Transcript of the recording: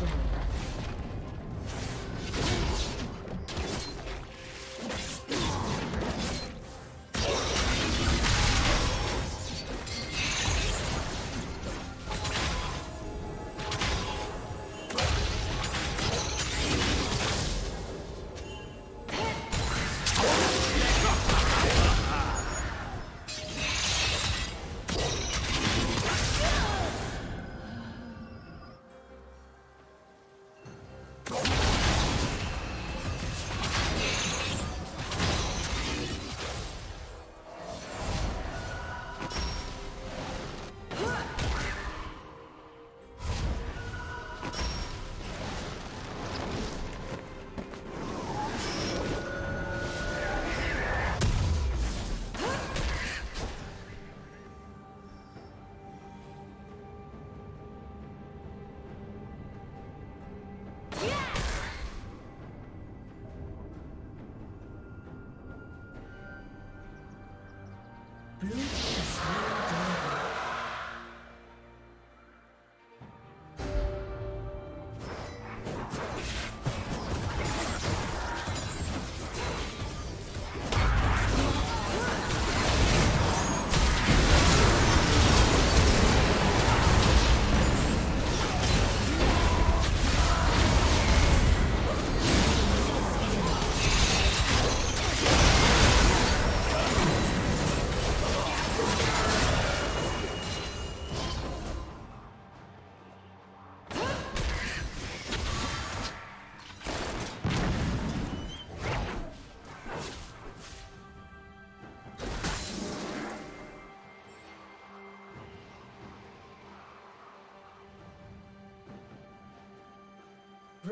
Has been